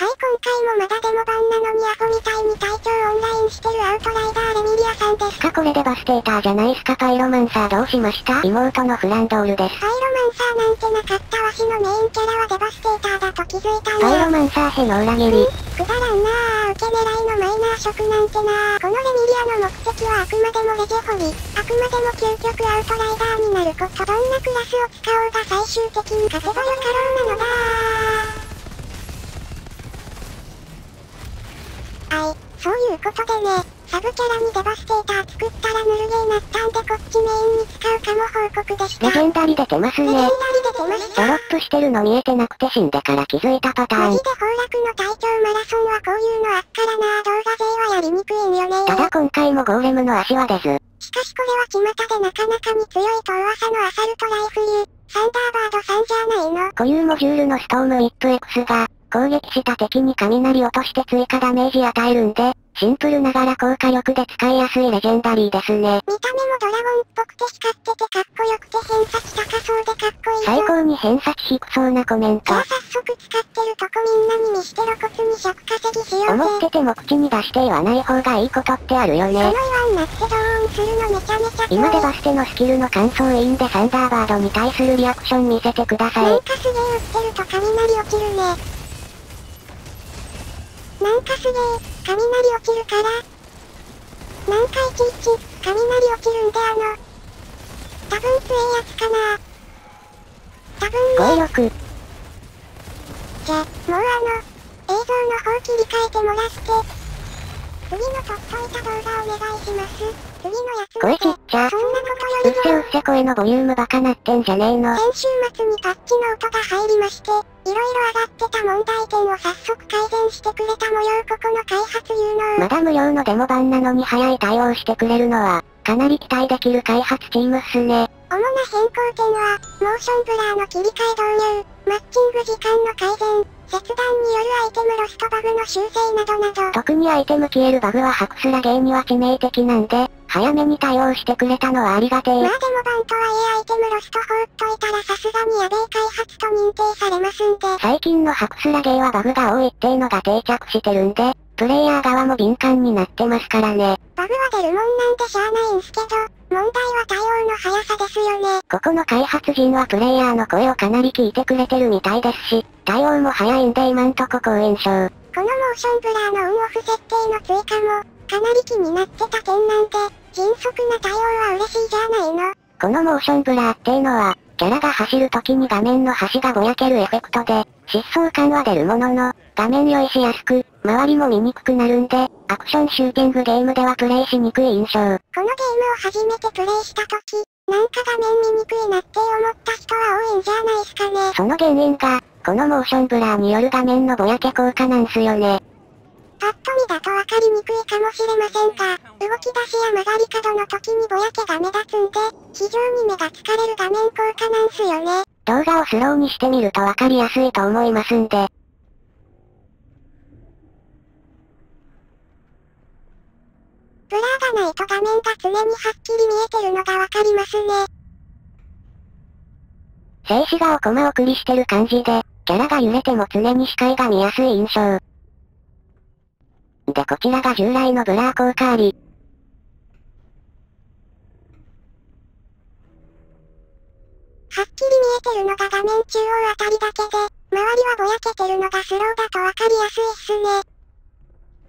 はい今回もまだデモ版なのにアホみたいに隊長オンラインしてるアウトライダーレミリアさんです。かこれデバステーターじゃないすかパイロマンサーどうしました？妹のフランドールです。パイロマンサーなんてなかったわしのメインキャラはデバステーターだと気づいたパイロなマンサーへの裏切り。くだらんなあ受け狙いのマイナー職なんてなあこのレミリアの目的はあくまでもレジェホリあくまでも究極アウトライダーになることどんなクラスを使おうが最終的に勝てばよかろうなのだはそういうことでね、サブキャラにデバステーター作ったらヌルゲーなったんでこっちメインに使うかも報告でした。レジェンダリ出てますね。レジェンダリ出てました。ドロップしてるの見えてなくて死んでから気づいたパターンマジ。で崩落の隊長マラソンはこういうのあっからな動画勢はやりにくいんよねただ今回もゴーレムの足は出ず。しかしこれは巷でなかなかに強いと噂のアサルトライフル、サンダーバードさんじゃないの。固有モジュールのストームウィップ X が、攻撃した敵に雷落として追加ダメージ与えるんで、シンプルながら高火力で使いやすいレジェンダリーですね。見た目もドラゴンっぽくて光っててかっこよくて偏差値高そうでかっこいいよ。最高に偏差値低そうなコメントじゃあ。早速使ってるとこみんなに見して露骨に食稼ぎしようぜ。思ってても口に出して言わない方がいいことってあるよそのね。言わんなってドーンするのめちゃめちゃ今デバステのスキルの感想委員でサンダーバードに対するリアクション見せてください。なんかすげえ打ってると雷落ちるね。なんかすげえ、雷落ちるから。なんかいちいち、雷落ちるんであの。多分強いやつかな。多分ね。語彙力。じゃ、もうあの、映像の方切り替えてもらって。次の撮っといた動画お願いします。次のやつ声。ちっちゃ。そんなことよりもうっせうっせ声のボリュームバカなってんじゃねえの。先週末にパッチの音が入りまして、いろいろ上がった問題点を早速改善してくれた模様ここの開発有能。まだ無料のデモ版なのに早い対応してくれるのは、かなり期待できる開発チームっすね。主な変更点は、モーションブラーの切り替え導入、マッチング時間の改善、切断によるアイテムロストバグの修正などなど。特にアイテム消えるバグはハクスラゲーには致命的なんで、早めに対応してくれたのはありがてえ。まあでも版とはいえアイテムロスト放っといたらさすがにやべえ開発と認定されますんで。最近のハクスラゲーはバグが多いっていうのが定着してるんで、プレイヤー側も敏感になってますからね。バグは出るもんなんてしゃあないんすけど、問題は対応の速さですよね。ここの開発陣はプレイヤーの声をかなり聞いてくれてるみたいですし、対応も早いんで今んとこ好印象。このモーションブラーのオンオフ設定の追加も、かなり気になってた点なんで、迅速な対応は嬉しいじゃないの。このモーションブラーっていうのは、キャラが走る時に画面の端がぼやけるエフェクトで、疾走感は出るものの、画面酔いしやすく、周りも見にくくなるんで、アクションシューティングゲームではプレイしにくい印象。このゲームを初めてプレイした時、なんか画面見にくいなって思った人は多いんじゃないすかね。その原因が、このモーションブラーによる画面のぼやけ効果なんすよね。パッと見だとわかりにくいかもしれませんが、動き出しや曲がり角の時にぼやけが目立つんで、非常に目が疲れる画面効果なんすよね。動画をスローにしてみるとわかりやすいと思いますんで。ブラーがないと画面が常にはっきり見えてるのがわかりますね。静止画をコマ送りしてる感じで、キャラが揺れても常に視界が見やすい印象。でこちらが従来のブラー効果あり。はっきり見えてるのが画面中央あたりだけで、周りはぼやけてるのがスローだとわかりやすいっすね。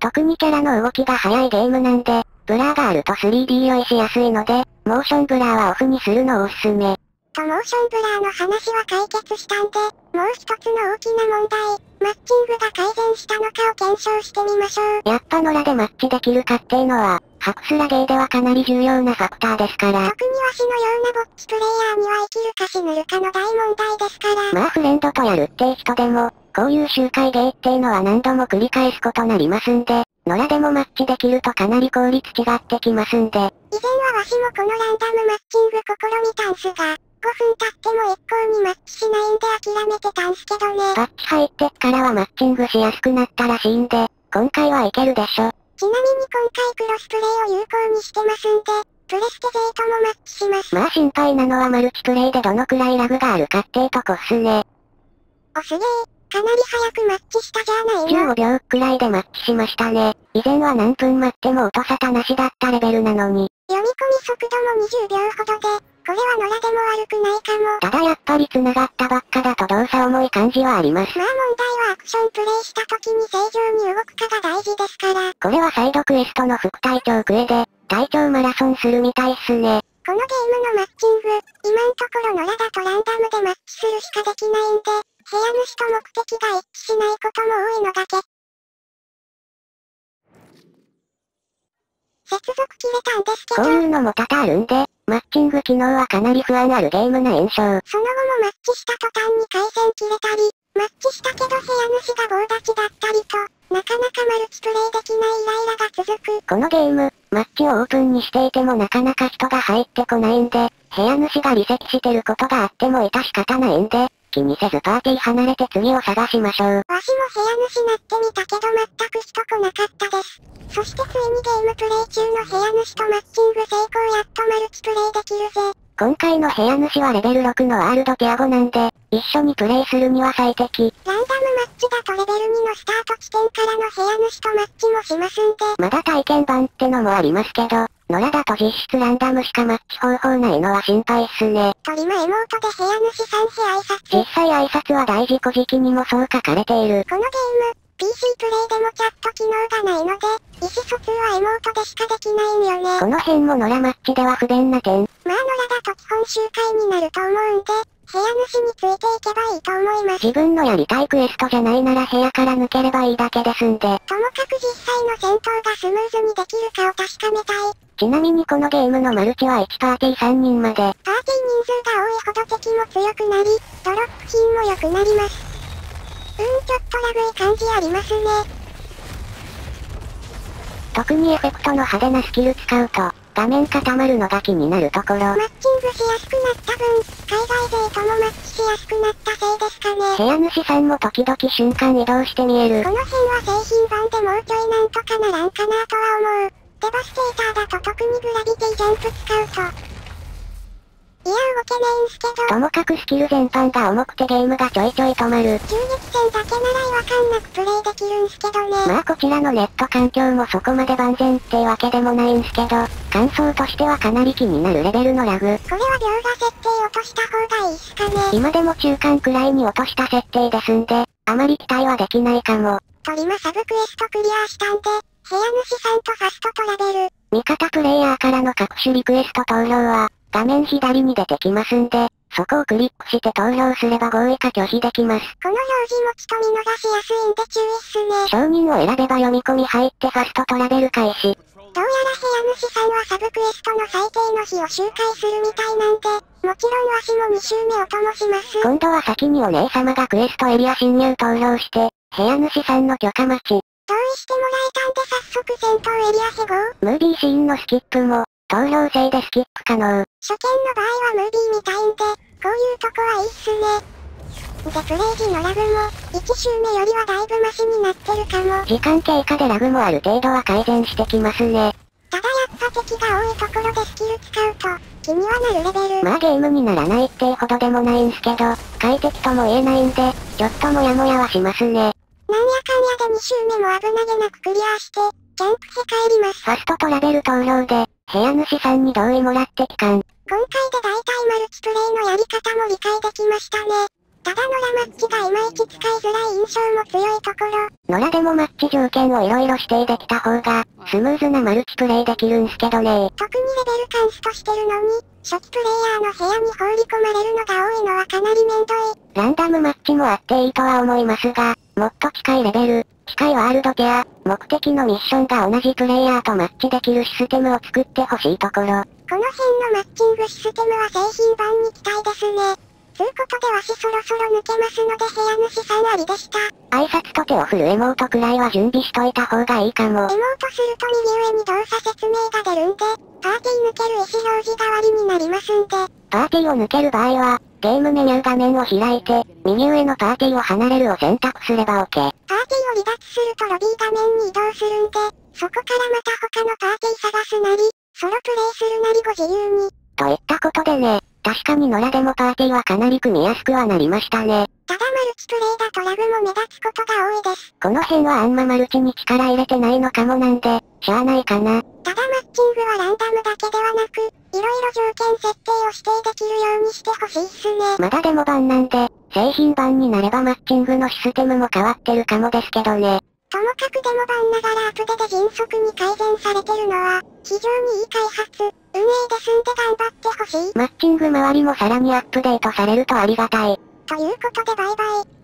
特にキャラの動きが速いゲームなんで、ブラーがあると 3D 用意しやすいので、モーションブラーはオフにするのをおすすめ。とモーションブラーの話は解決したんで、もう一つの大きな問題、マッチングが改善したのかを検証してみましょう。やっぱ野良でマッチできるかっていうのは、ハクスラゲーではかなり重要なファクターですから。特にわしのようなぼっちプレイヤーには生きるか死ぬるかの大問題ですから。まあフレンドとやるって人でも、こういう周回ゲーっていうのは何度も繰り返すことなりますんで、野良でもマッチできるとかなり効率違ってきますんで、以前はわしもこのランダムマッチング試みたんすが、5分経っても一向にマッチしないんで諦めてたんすけどね。パッチ入ってっからはマッチングしやすくなったらしいんで、今回はいけるでしょ。ちなみに今回クロスプレイを有効にしてますんで、プレステ勢ともマッチします。まあ心配なのはマルチプレイでどのくらいラグがあるかってとこっすね。おすげえ、かなり早くマッチしたじゃないの。15秒くらいでマッチしましたね。以前は何分待っても音沙汰なしだったレベルなのに。読み込み速度も20秒ほどで、これは野良でも悪くないかも。ただやっぱり繋がったばっかだと動作重い感じはあります。まあ問題はアクションプレイした時に正常に動くかが大事ですから。これはサイドクエストの副隊長クエで、隊長マラソンするみたいっすね。このゲームのマッチング、今んところ野良だとランダムでマッチするしかできないんで、部屋主と目的が一致しないことも多いのがけ。接続切れたんですけど、こういうのも多々あるんで、マッチング機能はかなり不安あるゲームな印象。その後もマッチした途端に回線切れたり、マッチしたけど部屋主が棒立ちだったりと、なかなかマルチプレイできないイライラが続く。このゲーム、マッチをオープンにしていてもなかなか人が入ってこないんで、部屋主が離席してることがあっても致し方ないんで、気にせずパーティー離れて次を探しましょう。わしも部屋主なってみたけど全く人来なかったです。そしてついにゲームプレイ中の部屋主とマッチング成功やっとマルチプレイできるぜ。今回の部屋主はレベル6のワールドペア5なんで、一緒にプレイするには最適。ランダムマッチだとレベル2のスタート地点からの部屋主とマッチもしますんで、まだ体験版ってのもありますけど、野良だと実質ランダムしかマッチ方法ないのは心配っすね。トリマエモートで部屋主さんへ挨実拶。際挨拶は大事故時期にもそう書かれている。このゲーム、PC プレイでもチャット機能がないので、意思疎通はエモートでしかできないんよね。この辺も野良マッチでは不便な点。まあ野良だと基本集会になると思うんで、部屋主についていけばいいと思います。自分のやりたいクエストじゃないなら部屋から抜ければいいだけですんで。ともかく実際の戦闘がスムーズにできるかを確かめたい。ちなみにこのゲームのマルチは1パーティー3人まで。パーティー人数が多いほど敵も強くなり、ドロップ品も良くなります。うん、ちょっとラグい感じありますね。特にエフェクトの派手なスキル使うと、画面固まるのが気になるところ。マッチングしやすくなった分、海外勢ともマッチしやすくなったせいですかね。部屋主さんも時々瞬間移動して見えるこ。の辺は製品版でもうちょいなんとかならんかなとは思う。デバステーターだと特にグラビティジャンプ使うと。いや動けねえんすけど、ともかくスキル全般が重くてゲームがちょいちょい止まる。銃撃戦だけなら違和感なくプレイできるんすけどね。まあこちらのネット環境もそこまで万全ってわけでもないんすけど、感想としてはかなり気になるレベルのラグ。これは描画設定落とした方がいいっすかね。今でも中間くらいに落とした設定ですんで、あまり期待はできないかも。トリマサブクエストクリアしたんで、部屋主さんとファストトラベル。味方プレイヤーからの各種リクエスト投票は、画面左に出てきますんで、そこをクリックして投票すれば合意か拒否できます。この表示もちと見逃しやすいんで注意っすね。承認を選べば読み込み入ってファストトラベル開始。どうやら部屋主さんはサブクエストの最低の日を周回するみたいなんで、もちろんわしも2周目お供します。今度は先にお姉様がクエストエリア侵入投票して、部屋主さんの許可待ち。同意してもらえたんで早速戦闘エリアへゴー。ムービーシーンのスキップも、投票制でスキップ可能。初見の場合はムービー見たいんで、こういうとこはいいっすね。で、プレイ時のラグも、1周目よりはだいぶマシになってるかも。時間経過でラグもある程度は改善してきますね。ただやっぱ敵が多いところでスキル使うと、気にはなるレベル。まあゲームにならないってほどでもないんすけど、快適とも言えないんで、ちょっともやもやはしますね。なんやかんやで2周目も危なげなくクリアして、キャンプへ帰ります。ファストトラベル投票で、部屋主さんに同意もらって帰還。今回で大体マルチプレイのやり方も理解できましたね。ただのラマッチがいまいち使いづらい印象も強いところ。野良でもマッチ条件を色々指定できた方が、スムーズなマルチプレイできるんすけどね特にレベルカンストしてるのに、初期プレイヤーの部屋に放り込まれるのが多いのはかなりめんどい。ランダムマッチもあっていいとは思いますが、もっと近いレベル、近いワールドペア、目的のミッションが同じプレイヤーとマッチできるシステムを作ってほしいところ。この辺のマッチングシステムは製品版に期待ですね。つうことでわしそろそろ抜けますので部屋主さんありでした。挨拶と手を振るエモートくらいは準備しといた方がいいかもエモ。ートすると右上に動作説明が出るんで、パーティー抜ける意思表示代わりになりますんで、パーティーを抜ける場合は、ゲームメニュー画面を開いて、右上のパーティーを離れるを選択すれば OK。パーティーを離脱するとロビー画面に移動するんで、そこからまた他のパーティー探すなり、ソロプレイするなりご自由に。といったことでね、確かに野良でもパーティーはかなり組みやすくはなりましたね。ただマルチプレイだとラグも目立つことが多いです。この辺はあんまマルチに力入れてないのかもなんで、しゃあないかな。ただマッチングはランダムだけではなく、いろいろ条件設定を指定できるようにしてほしいっすね。まだデモ版なんで、製品版になればマッチングのシステムも変わってるかもですけどね。ともかくデモ版ながらアプデで迅速に改善されてるのは、非常にいい開発、運営ですんで頑張ってほしい。マッチング周りもさらにアップデートされるとありがたい。ということでバイバイ。